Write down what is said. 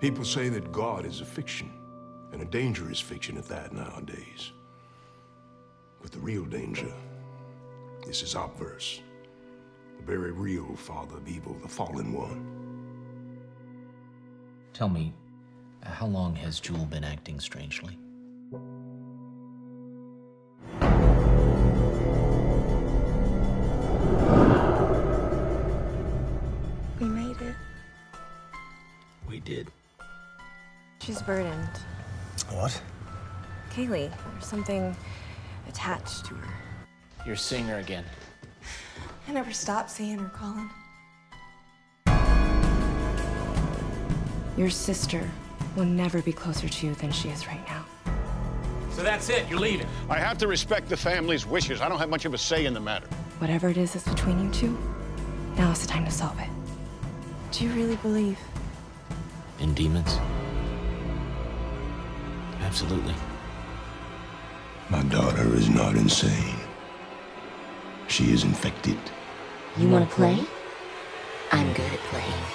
People say that God is a fiction, and a dangerous fiction at that nowadays. But the real danger, this is obverse. The very real father of evil, the fallen one. Tell me, how long has Jewel been acting strangely? We made it. We did. She's burdened. What? Kaylee, there's something attached to her. You're seeing her again. I never stopped seeing her, Colin. Your sister will never be closer to you than she is right now. So that's it, you're leaving. I have to respect the family's wishes. I don't have much of a say in the matter. Whatever it is that's between you two, now is the time to solve it. Do you really believe? In demons? Absolutely. My daughter is not insane. She is infected. You want to play? I'm good at playing.